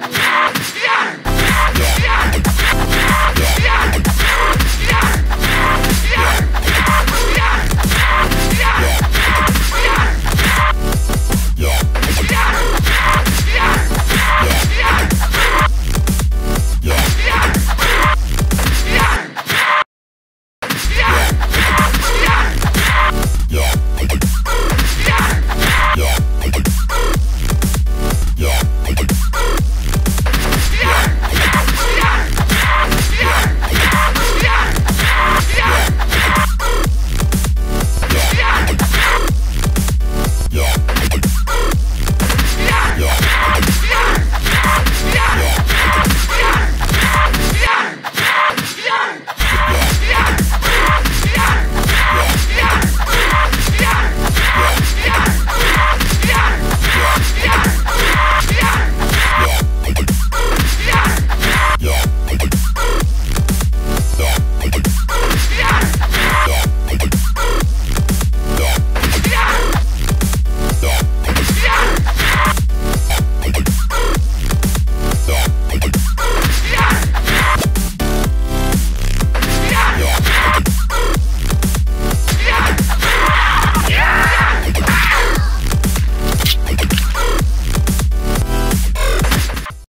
Yeah.